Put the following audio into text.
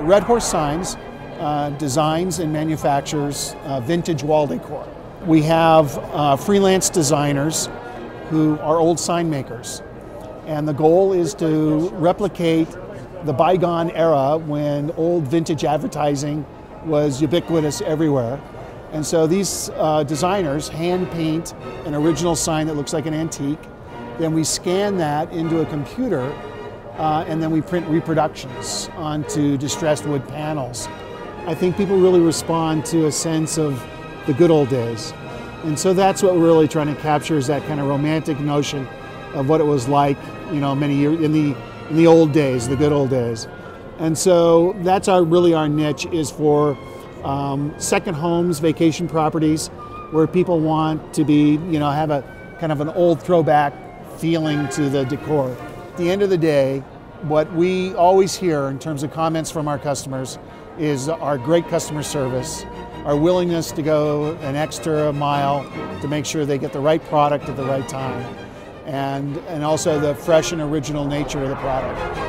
Red Horse Signs uh, designs and manufactures uh, vintage wall decor. We have uh, freelance designers who are old sign makers. And the goal is to replicate the bygone era when old vintage advertising was ubiquitous everywhere. And so these uh, designers hand paint an original sign that looks like an antique. Then we scan that into a computer uh, and then we print reproductions onto distressed wood panels. I think people really respond to a sense of the good old days. And so that's what we're really trying to capture is that kind of romantic notion of what it was like, you know, many years in the in the old days, the good old days. And so that's our really our niche is for um, second homes, vacation properties, where people want to be, you know, have a kind of an old throwback feeling to the decor. At the end of the day, what we always hear in terms of comments from our customers is our great customer service, our willingness to go an extra mile to make sure they get the right product at the right time, and, and also the fresh and original nature of the product.